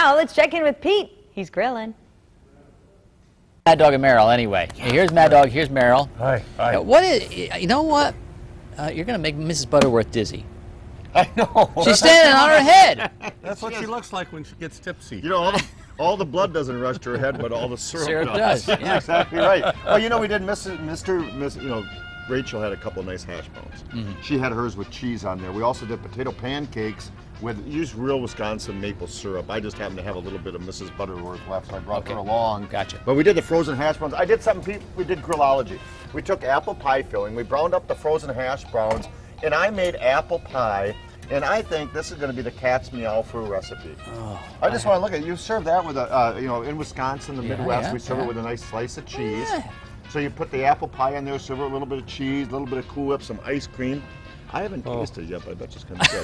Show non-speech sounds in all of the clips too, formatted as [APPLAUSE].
Now let's check in with Pete. He's grilling. Mad Dog and Merrill, anyway. Here's Mad Dog, here's Merrill. Hi. Hi. Uh, What is, you know what? Uh, you're going to make Mrs. Butterworth dizzy. I know. She's standing on her head. [LAUGHS] That's what she looks like when she gets tipsy. You know, all the, all the blood doesn't rush to her head, but all the syrup, Syrup does. That's Yeah. [LAUGHS] exactly right. Well, you know, we did Mrs. Mr. Miss, you know, Rachel had a couple of nice hash browns. Mm-hmm. She had hers with cheese on there. We also did potato pancakes with use real Wisconsin maple syrup. I just happen to have a little bit of Mrs. Butterworth left, so I brought Okay. her along. Gotcha. But we did the frozen hash browns. I did something. We did grillology. We took apple pie filling. We browned up the frozen hash browns, and I made apple pie. And I think this is going to be the cat's meow foo recipe. I just want to look at you serve that with a, uh, you know, in Wisconsin, the Yeah, Midwest, yeah, we serve yeah. it with a nice slice of cheese. Yeah. So you put the apple pie in there, serve it with a little bit of cheese, a little bit of Cool Whip, some ice cream. I haven't tasted it yet, but I bet it's going to be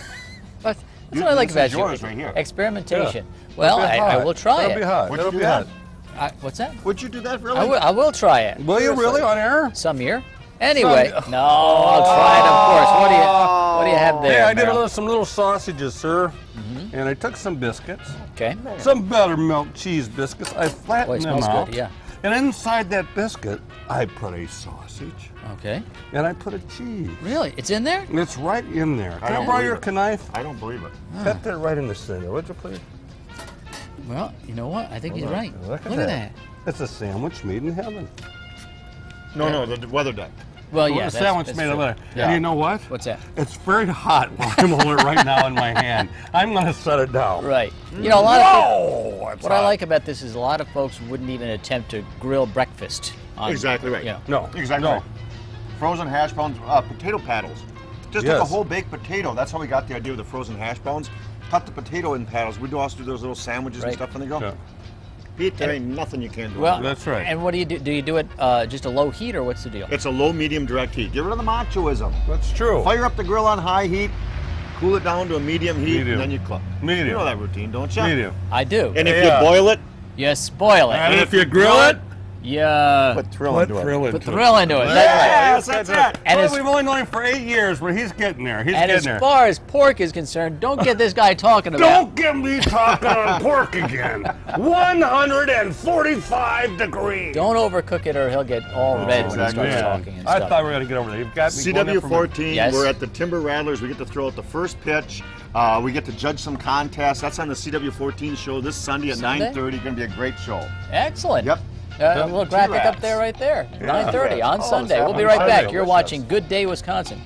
good. [LAUGHS] That's, that's You- what I like this about is you. yours right here. Experimentation. Yeah. Well, It'll I, I will try It'll it. be hot. Would It'll you be do hot. that? I, what's that? Would you do that, really? I will, I will try it. Will you really on air? Some year. Anyway, no, I'll try it, of course. What do you, what do you have there? Hey, I did a little, some little sausages, sir. Mm-hmm. And I took some biscuits, Okay. some buttermilk cheese biscuits. I flattened Boy, it them smells out. good, yeah. And inside that biscuit, I put a sausage Okay. and I put a cheese. Really? It's in there? It's right in there. I Can I don't borrow your it. knife? I don't believe it. Put that right in the center, would you please? Well, you know what? I think he's on. right. Look at at that. that. It's a sandwich made in heaven. No, no, the weather deck. Well, Well, yeah. a that's- sandwich that's made of true. leather. Yeah. And you know what? What's that? It's very hot while I'm holding it right now in my hand. I'm going to set it down. Right. You know, a lot of people, Whoa! it's what I hot. like about this is a lot of folks wouldn't even attempt to grill breakfast. On, Exactly right. You know. No. Exactly No. right. Frozen hash browns, uh, potato paddles. Just took a whole baked potato. That's how we got the idea of the frozen hash browns. Cut the potato in paddles. We do also do those little sandwiches Right. and stuff on the go. Yeah. Pete, there ain't nothing you can't do. Well. That's right. And what do you do? Do you do it uh, just a low heat or what's the deal? it's a low, medium, direct heat. Get rid of the machoism. That's true. Fire up the grill on high heat, cool it down to a medium heat, Medium. and then you cook. Medium. You know that routine, don't you? Medium. I do. And if Yeah. you boil it, you spoil it. And if you grill it, Yeah. put thrill put into it. thrill into Put thrill into it. That's right. That's it. And And as- we've only known him for eight years, but he's getting there. He's And getting as there. far as pork is concerned, don't get this guy talking about. Don't get me talking on pork again. 145 degrees. Don't overcook it or he'll get all red when he exactly. starts Yeah. talking and I stuff. thought we were gonna get over there. You've got me going there for me. CW14, Yes. we're at the Timber Rattlers. We get to throw out the first pitch. Uh, we get to judge some contests. That's on the CW14 show this Sunday at Sunday? 9.30. Going to be a great show. Excellent. Yep. Uh, a little graphic up there, right there. 9:30 on Oh, Sunday. We'll be right back. You're watching Good Day Wisconsin.